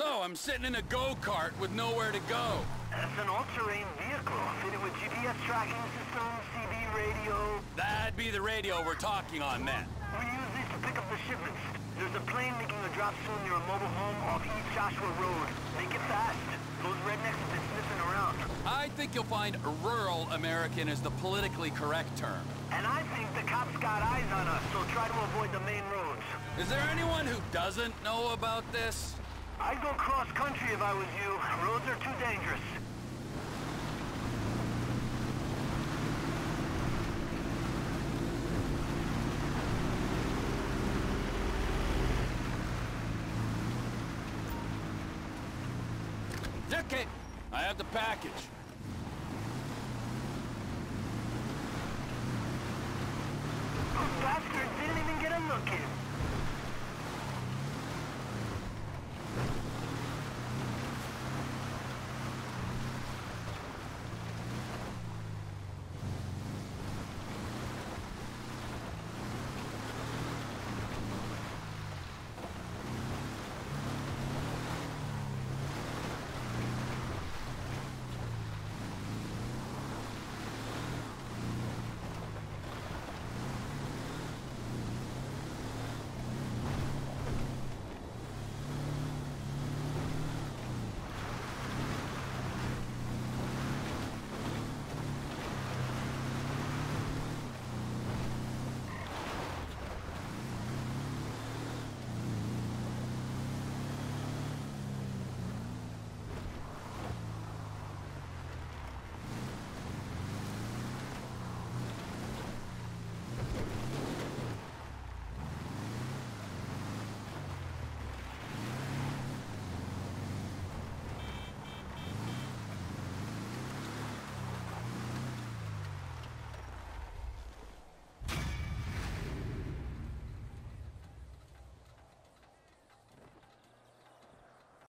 So, I'm sitting in a go-kart with nowhere to go. That's an all-terrain vehicle, fitted with GPS tracking system, CB radio. That'd be the radio we're talking on then. We use these to pick up the shipments. There's a plane making a drop soon near a mobile home off East Joshua Road. Make it fast. Those rednecks have been sniffing around. I think you'll find rural American is the politically correct term. And I think the cops got eyes on us, so try to avoid the main roads. Is there anyone who doesn't know about this? I'd go cross-country if I was you. Roads are too dangerous. Okay, I have the package.